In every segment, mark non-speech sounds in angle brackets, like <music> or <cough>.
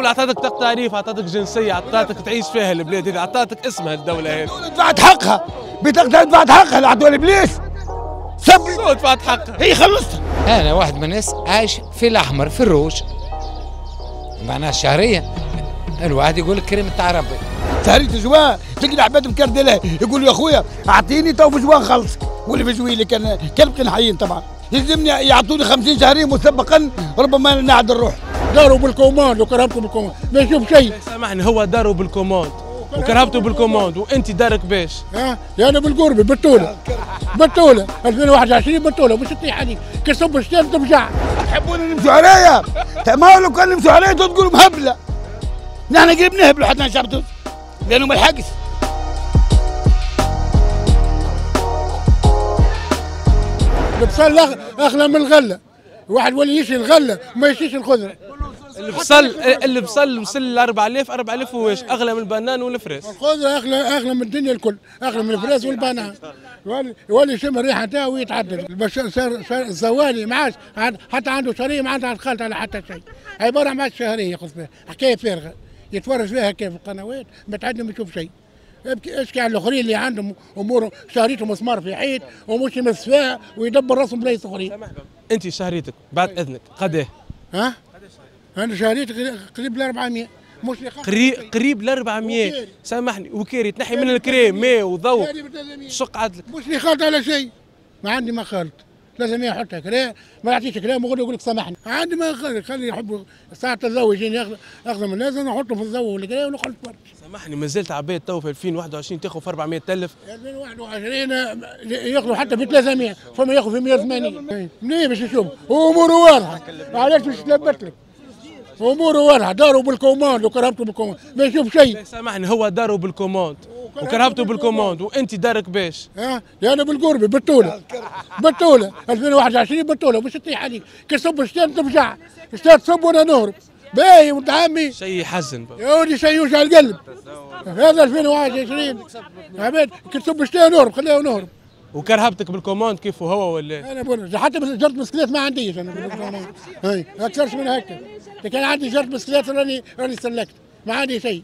الدولة أعطتك بطاقة تعريف أعطتك جنسية أعطتك تعيش فيها البلاد هذه أعطتك اسمها الدولة هذه دفعت حقها. بطاقتها دفعت حقها. اللي عطوها الابليس سب. دفعت حقها؟ هي خلصتها أنا واحد من الناس عايش في الأحمر في الروج. معناها الشهريه الواحد يقول لك كريم تاع ربي. شهرية جوان تلقى العباد مكردلة. يقول يا أخويا أعطيني تو في جوان خلص. واللي في جويلي كان كان حيين طبعا. يلزمني يعطوني 50 شهرية مسبقا. ربما نعد الروح. داروا بالكوماند وكرهبتوا بالكوماند. ما يشوف شيء. سامحني هو داره بالكوموند وكرهبته بالكوموند وإنت دارك باش ها؟ يعني بالقرب بالطولة. بالطولة. 2021 بالطولة. مش تطيح عليك كسب الشتاء ترجع تحبون نمشوا عليا؟ ما لو كان نمشوا عليا تقولوا مهبله نحن قريب نهبلوا حتى نشرتوا لأنه ما لحقش البصل اغلى من الغلة. واحد ولي يشري الغلة وما يشريش الخضرة. اللي بصل اللي بصل وصل 4000 4000 وش؟ أغلى من البنان والفريس. الخضره اغلى أغلى من الدنيا الكل. أغلى من الفراس والبنان. يولي يولي يشم الريحه نتاعو ويتعدل. البشر صار صار الزوالي ما عادش عاد- حتى عنده شهريه ما عندها خالط على حتى شيء. عباره عن شهرية خذ حكايه فارغه يتفرج فيها كيف؟ القنوات. بتعدي ما يشوف شيء. ابكي اشكي على الأخرين اللي عندهم أمور شهريتهم مسمار في حيط ومش يمس فيها ويدبر راسهم بلايص اخرين أنت شهريتك بعد إذنك. قد إيه؟ ها؟ أنا شهريتي قريب- ل 400 مش قريب قريب ل 400 وكيري. سامحني. وكيري تنحي من الكريم. ماء وضوء هذه ب 300. شق عدلك. مش لي خالط على شيء. ما عندي ما خالط لازم يحطها كلام ما يعطيش كلام يقول لك سامحني. عندي ما خالط خلي يحب ساعة الضوء يجيني ياخذ ياخذ من لازم نحطه في الضوء ولا ونخلط برد سامحني ما زلت عباد تو في 2021 تاخذ في 400000 2021 ياخذوا حتى ب 300 فما ياخذ في 180 منين؟ باش يشوف؟ اموره واضحه علاش باش تلبت لك؟ اموره واضحه داروا بالكوماند وكرهبته بالكوماند. ما يشوف شيء. سامحني هو داره بالكوموند وكرهبته بالكوموند وأنت دارك باش ها؟ لأنا بالقرب بالطولة. بالطولة. 2021 بالطولة. مش تطيح عليك. كسب الشتاء ترجع الشتاء تصب وأنا نهرب باهي ولد عمي. شيء يحزن. يا ولدي شيء يوجع القلب. هذا 2021 عباد كسب الشتاء نهرب خليه نهرب وكرهبتك بالكوموند كيف هو ولا أنا بقول حتى بس جرت بسكليت ما عنديش أنا. هاي اكثرش من هكا كان عندي جرت بسكليت راني راني سلكت ما عندي شيء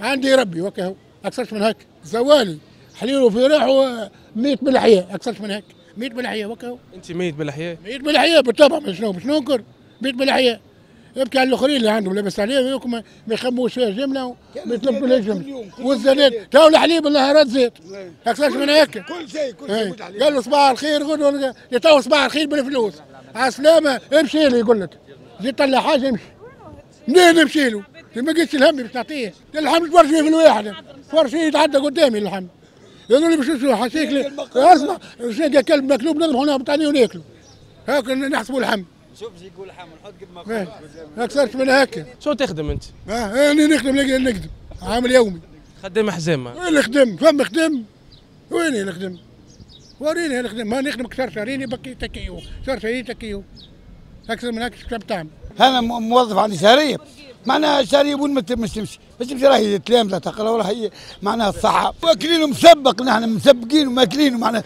عندي ربي وكا هو اكثرش من هكا زوالي حليله في ريحه 100 بالحياة اكثرش من هكا 100 بالحياة وكا هو انت ميت بالاحياء 100 بالحياة بالطبع مش شنو مش ننكر 100 بالحياة يبكي على الآخرين اللي عندهم لابس عليهم ما يخموش فيها جملة وما يطلبوا لها جملة. والزيت تو الحليب النهارات زيت. اكثرش من هكا كل شيء كل إيه. قال له صباح الخير غدوه تو صباح الخير بالفلوس. على السلامه امشي له يقول لك. جي طلع حاجة امشي. منين نمشي له؟ ما قلتش الهم باش نعطيه الحمد تفرج فيه في الواحده فرج فيه يتعدى قدامي الحمد يقولوا لي باش حشيك لي. اسمع كلب مكلوب نذبحوا هنا بتاعنا وناكلوا هاكا نحسبوا الحم شوف زي يقول حمل نحط قد ما إيه. اكثرش من هكا شو تخدم أنت؟ آه أنا نخدم نخدم عامل يومي. خدام حزامه وين اللي خدم فم خدم وين اللي خدم وريني اللي خدم ما نخدم شهر شهرين بكي تكيو. شهر شهرين تكيو. أكثر من هكا شو بتعمل أنا موظف عندي شهريه معناها شهريه بون ما ت- مش تمشي راهي تلامذه تقرا وراهي معناها الصحه واكلينه مسبق نحن مسبقين وماكلينه معناها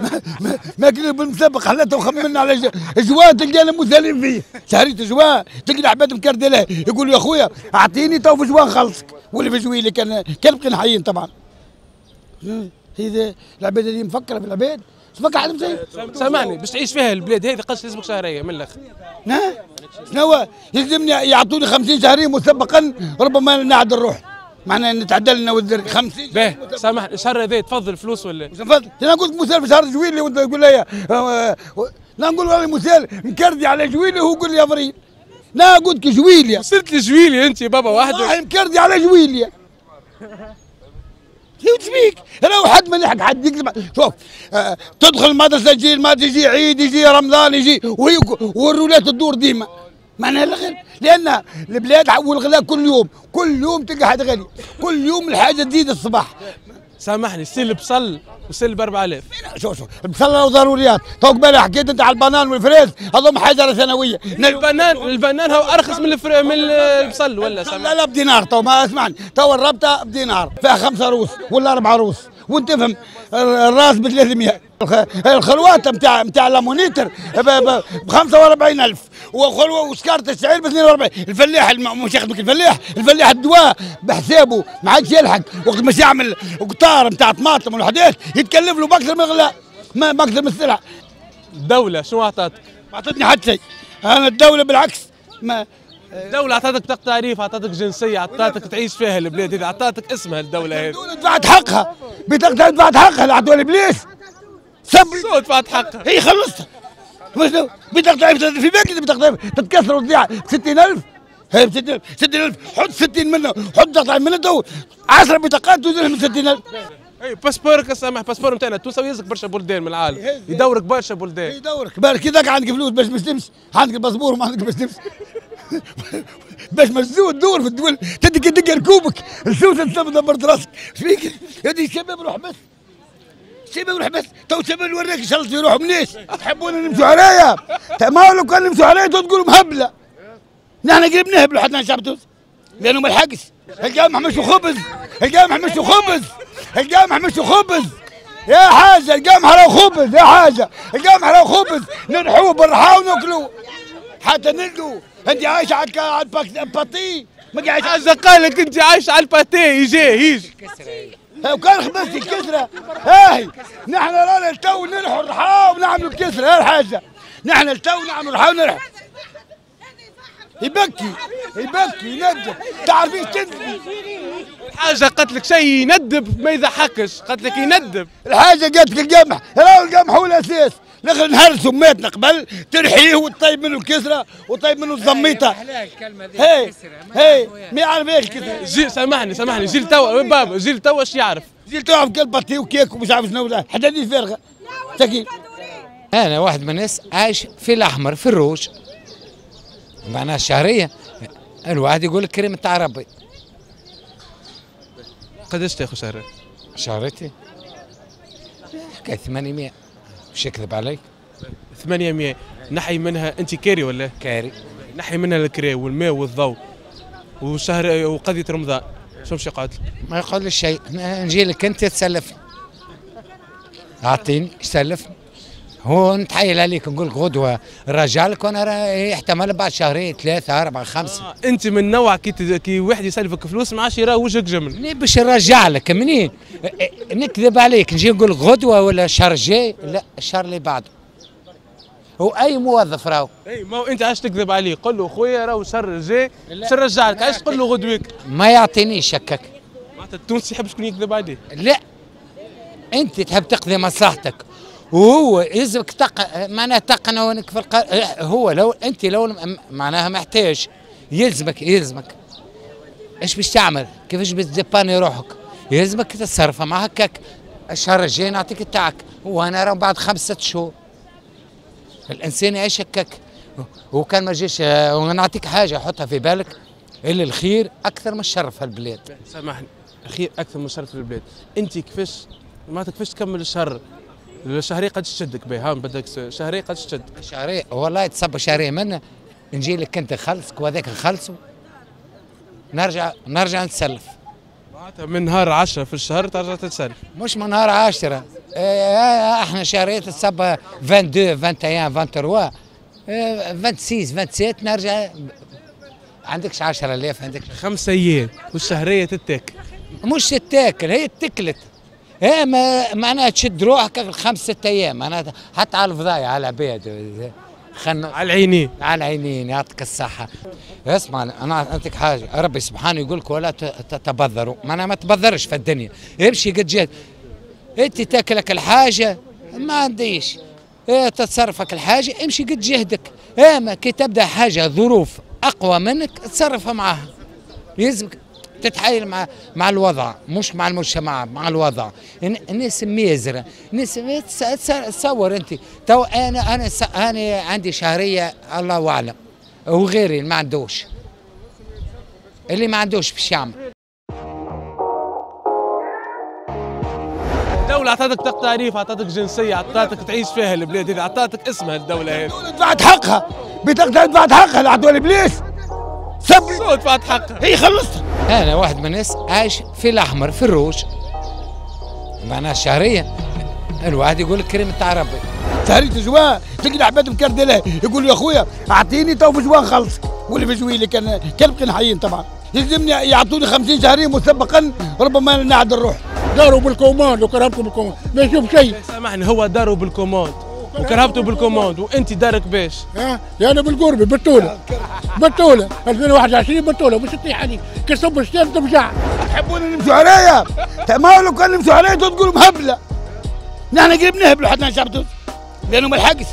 ما- ما- ماكلينه بالمسبق حلته وخمنا على ج- جوان تلقانا مسالين فيه. شهريه جوان تلقى العباد مكردله يقول يا أخويا أعطيني تو في جوان خلصك. واللي في جويلي كان كان بقينا حيين طبعا. هي ذا العباد اللي مفكرة في العباد. تفكر على زي سامحني باش تعيش فيها البلاد هذه قص لازمك شهرية من الأخر. شنو يلزمني يعطوني 50 شهرية مسبقا ربما نعد الروح معناها نتعدل لنا والذر 50 باه سامحني الشهر هذا تفضل فلوس ولا؟ تفضل. أنا قلت مسال في شهر جويلي وانت تقول لي آه، لا نقول والله مسال مكردي على جويلي وهو يقول لي افريل لا قلت لك جويليا وصلت لجويلي أنت بابا وحدك. مكردي على جويليا شو تبيك؟ أنا واحد ما يلحق حد يكذب شوف آه تدخل المدرسة يجي المادة يجي عيد يجي رمضان يجي والرولات تدور ديما معناها غير لأن البلاد والغلاء كل يوم كل يوم تلقى حاجة غالي كل يوم الحاجة تزيد الصباح سامحني سيل بصل وسيل ب 4000 شوف شوف بصلى وضروريات تو قبل حكيت أنت على البنان والفريز. هذوم حجره سنويه البنان البنان هو أرخص من الفر... من البصل ولا لا سامحني؟ لا بدينار. تو ما اسمعني. تو الربطه بدينار. فيها خمسة روس ولا أربعة روس. وانت تفهم الراس ب 300 الخ- الخلوات بتاع بتاع لامونيتر ب 45000 وخلوة وسكارة الشعير ب 42 الفلاح مش يخدمك الفلاح. الفلاح الدواء بحسابه ما عادش يلحق. وقت ما يعمل قطار بتاع طماطم والوحدات يتكلف له بأكثر من الغلاء ما بأكثر من السلع الدولة شنو أعطتك؟ ما أعطتني حتى شيء. أنا الدولة بالعكس ما الدولة أعطتك تعريف أعطتك جنسية أعطتك تعيش فيها البلاد هذه أعطتك اسمها الدولة هذه الدولة دفعت حقها. بطاقة دفعت حقها اللي اعطوها الإبليس. سب شو دفعت حقها؟ هي خلصتها بطاقة تعريف في بالك بطاقة تعريف تتكسر وتضيع ب 60000 هي ب 60000 60000 حط 60 منه. حط بطاقة منه تو 10 بطاقات توزنها من 60000 اي باسبورك سامح باسبور نتاعنا التونسي يزك برشا بلدان من العالم. يدورك برشا بلدان. يدورك. بالك كذاك عندك فلوس باش ما تسلمش عندك الباسبور وما عندك ما تسلمش <laughs> باش ما تزود تدور في الدول. تدك تدق ركوبك. السوسه تسلم دبرت راسك. إيش فيك؟ هذه الشباب روح بس. الشباب روح بس تو الشباب نوريك ان شاء الله يروحوا منيش. تحبون نمشوا عليا؟ ما لو كان نمشوا عليا تو تقولوا مهبلة. نحن قريب نهبلوا حتى الشعب التونسي لأنه ما لحقش القمح مشوا خبز. القمح مشوا خبز. القمح مشوا خبز. يا حاجة القمح راهو خبز يا حاجة. القمح راهو خبز. نرحوه بالرحى وناكلوه. حتى نلقوا أنت عايش على الك- على الباك- الباتي ما قاعد حاجة قالك أنت عايش على الباتيه. يجي يجي. وكان خبزت الكسرة. هاي نحن رانا التو نلحوا الرحى ونعملوا الكسرة. هاي الحاجة؟ نحن التو نعملوا الرحى ونلحوا يبكي يبكي يندب تعرفين تندبي حاجة قالت لك شيء يندب ما يضحكش قالت لك يندب. الحاجة قالت لك القمح. راهو القمح هو الأساس. الآخر نهرسوا ماتنا قبل ترحيه وتطيب منه الكسرة وتطيب منه الزميطة. هي هي ما يعرف إيش الكسرة؟ جيل سامحني سامحني. جيل توا بابا جيل توا إيش يعرف؟ جيت تعرف كل باتي وكيك ومش عارف شنو. حداديس فارغه سكين أنا واحد من الناس عايش في الأحمر في الروج. معناها الشهريه الواحد يقول لك كريم تاع ربي. قداش تاخذ شهرية؟ شهرتي حكاية 800 مش يكذب عليك. 800 نحي منها أنت كاري ولا؟ كاري. نحي منها الكري والماء والضوء. وشهر وقضية رمضان. شو مش يقعد؟ ما يقول لي شيء. نجي لك أنت تسلفني أعطيني سلفني. هو نتحايل عليك نقول لك غدوه رجالك وأنا احتمال بعد شهرين ثلاثة أربعة خمسة. آه. أنت من نوع كي تد- كي واحد يسلفك فلوس ما عادش يرى وجهك جمل. باش نرجع لك منين؟ آه، آه، نكذب عليك نجي نقول لك غدوة ولا الشهر الجاي لا الشهر اللي بعده. هو اي موظف راهو. إي ما هو أنت عايش تكذب عليه؟ قل له خويا راهو شهر جاي باش نرجع لك عايش تقول له غدويك؟ ما يعطينيش هكاك معناتها التونسي يحب شكون يكذب عليه. لا. أنت تحب تقضي مصلحتك. وهو يلزمك تق معناها تقنونك في الق... هو لو أنت لو معناها محتاج يلزمك يلزمك. إيش باش تعمل؟ كيفاش باش تدباني روحك؟ يلزمك تتصرف مع هكاك. الشهر الجاي نعطيك تاعك وأنا راه بعد خمس ست شهور. الإنسان يعيش هكاك. وكان ما آه، ونعطيك حاجة حطها في بالك. اللي الخير أكثر من الشر في البلاد. سامحني. أخي أكثر من شهر في البلاد. أنت كيفاش معناتها كيفاش تكمل الشهر الشهرية قد تشدك به ها بدك شهرية قد تشد شهرية والله تصب شهرية منا نجي لك انت خلصك وهذاك نخلصه نرجع نرجع نتسلف. معناتها من نهار 10 في الشهر ترجع تتسلف. مش من نهار 10 آه إحنا شهرية تصب 22 21 23 آه 26 27 نرجع. عندكش 10000 عندك خمس أيام والشهرية تتاكل. مش تتاكل هي اتكلت هي ما معناها تشد روحك الخمس ست أيام معناها حتى على الفضايع على العباد. خلنا على العينين. على عينين يعطيك الصحة. اسمع أنا أعطيك حاجة. ربي سبحانه يقول لك ولا تتبذروا معناها ما تبذرش في الدنيا. امشي قد جهد أنت تاكلك الحاجة؟ ما عنديش. إيه تتصرفك الحاجة؟ امشي قد جهدك. اما كي تبدأ حاجة ظروف أقوى منك تصرف معها. يلزمك تتحايل مع مع الوضع مش مع المجتمع مع الوضع. الن- الناس ميزرة. الناس تصور أنت. تو أنا أنا س- أنا عندي شهرية الله أعلم. وغيري اللي ما عندوش. اللي ما عندوش باش يعمل. الدولة أعطتك بطاقة تعريف أعطتك جنسية أعطتك تعيش فيها البلاد هذه أعطتك اسمها الدولة هذه. الدولة دفعت حقها. بطاقة دفعت حقها اللي عطوها الإبليس. سب دفعت حقها؟ هي خلصتها أنا واحد من الناس عايش في الأحمر في الروج. معناها الشهريه الواحد يقول لك كريم تاع ربي. شهرية جوان تلقى عباد مكردله يقول يا أخويا أعطيني تو في جوان خلص واللي في جويلي كان كلب حيين طبعا. يلزمني يعطوني 50 شهرية مسبقا ربما نعد الروح. داروا بالكوماند وكرهبتوا بالكوماند. ما يشوف شيء. سامحني هو داره بالكوموند وكرهبته بالكوموند وانت دارك بيش. ها؟ لأنه بالقربي بالطولة. بالطولة. 2021 بالطولة. مش تطيح عليك كسب الشتات ترجع تحبون نمشوا عليا؟ ما لو كان نمشوا عليا تقولوا مهبله نحن قريب نهبلوا حتى تونس لأنه ما الحقش